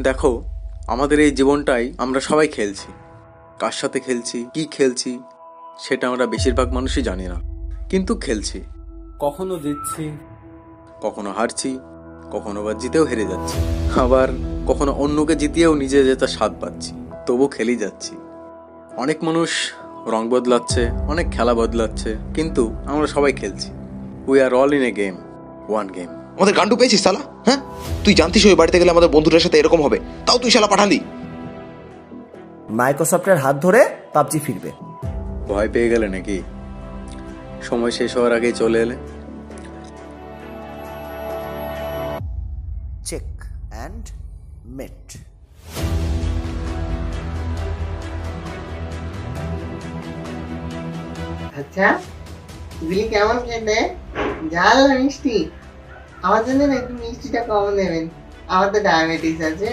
দেখো আমাদের এই জীবনটাই আমরা সবাই খেলছি। কার সাথে খেলছি কি খেলছি সেটা আমরা বেশিরভাগ মানুষই জানি না। কিন্তু খেলছি। কখনো জিতছি। কখনো হারছি কখনো বা জিতেও হেরে যাচ্ছি। আবার কখনো অন্যকে জিতিয়েও নিজে জেতার স্বাদ পাচ্ছি তবু খেলেই যাচ্ছি। অনেক মানুষ রং বদলাচ্ছে অনেক খেলা বদলাচ্ছে কিন্তু আমরা সবাই খেলছি। We are all in a game one game আমাদের গান্ডু পেয়েছিস সালা হ্যাঁ? তুই জানতিস ওই বাড়িতে গেলে আমাদের বন্ধুদের সাথে এরকম হবে। তাও তুই শালা পাঠালি। মাইক্রোসফটের হাত ধরে পাবজি ফিরবে। ভয় পেয়ে গেলে নাকি? সময় শেষ হওয়ার আগেই চলে এলে। চেক অ্যান্ড মেট আচ্ছা এগুলি কেমন খেতে ঝাল মিষ্টি? আমার জন্য না একটু মিষ্টিটা কম নেবেন। আমার তো ডায়াবেটিস আছে।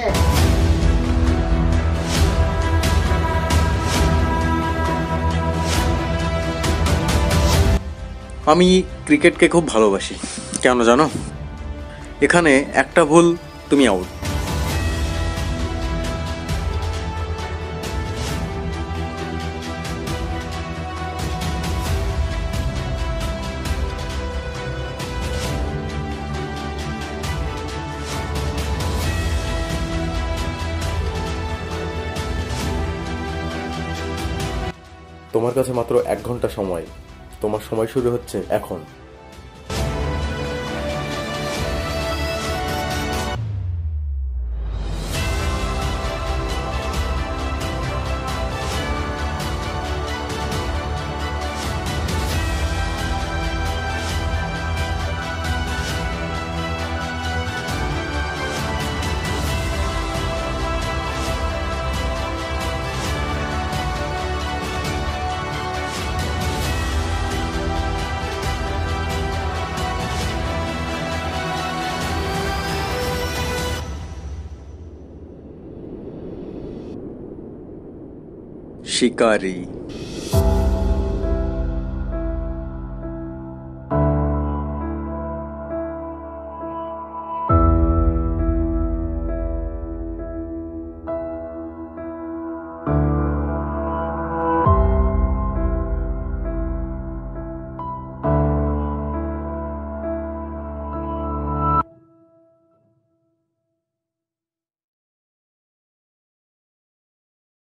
আমি ক্রিকেটকে খুব ভালোবাসি। কেন জানো? এখানে একটা ভুল, তুমি আউট তোমার কাছে মাত্র এক ঘণ্টা সময়। তোমার সময় শুরু হচ্ছে এখন। शिकारी